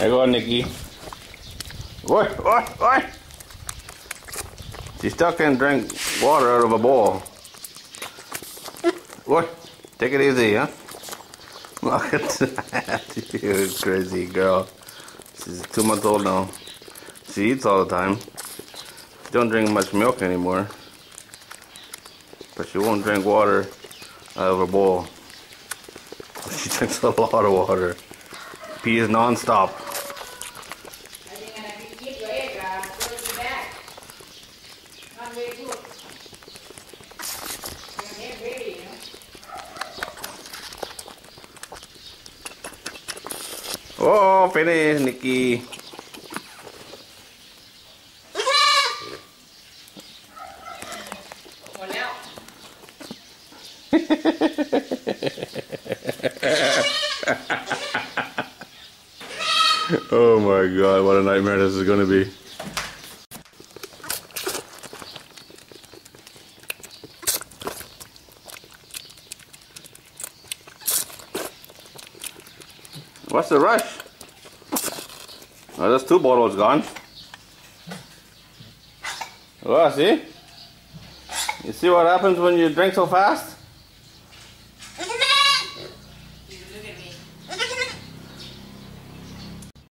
There go, Nikki. Oi, oi, oi! She still can drink water out of a bowl. Oi, take it easy, huh? Look at that. you crazy girl. She's two months old now. She eats all the time. She don't drink much milk anymore. But she won't drink water out of a bowl. She drinks a lot of water. Pees non-stop. Oh, finish, Nikki. Oh my god, what a nightmare this is going to be. What's the rush? Oh, there's two bottles gone. Oh, see? You see what happens when you drink so fast?